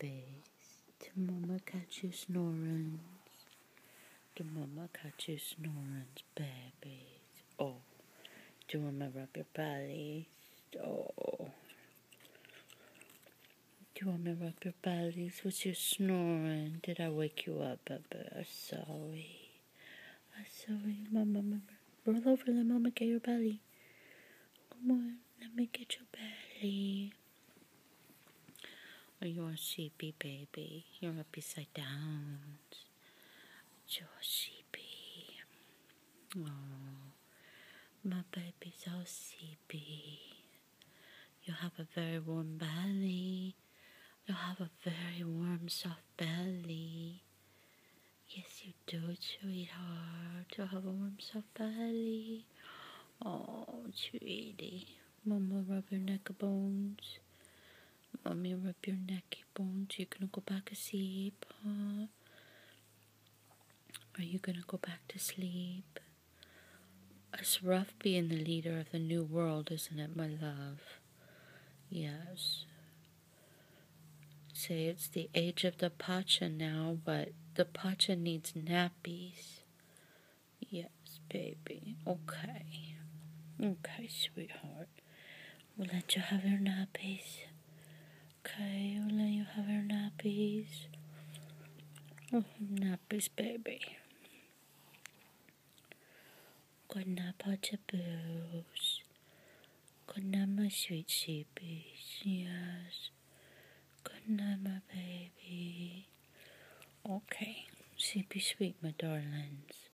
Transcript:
babies. To mama catch you snoring. To mama catch you snoring, babies. Oh, do you wanna rub your belly? Oh. Do you to rub your bellies? Was you snoring? Did I wake you up, baby? I'm sorry. I'm sorry. Mama, mama. Roll over, let mama get your belly. Come on, let me get your belly. You're a sheepy baby. You're up beside down. You're sheepy. Oh, my baby's all sleepy. You have a very warm belly. You have a very warm, soft belly. Yes, you do, sweetheart. You have a warm, soft belly. Oh, sweetie. Mama, rub your neck bones. Mommy, rub your necky bones. You're gonna go back to sleep, huh? Are you gonna go back to sleep? It's rough being the leader of the new world, isn't it, my love? Yes. Say it's the age of the pacha now, but the pacha needs nappies. Yes, baby. Okay. Okay, sweetheart. We'll let you have your nappies. Okay, let you have your nappies. Oh, nappies, baby. Good night, Pachaboos. Good night, my sweet sheepies. Yes. Good night, my baby. Okay. Sleepy sweet, my darlings.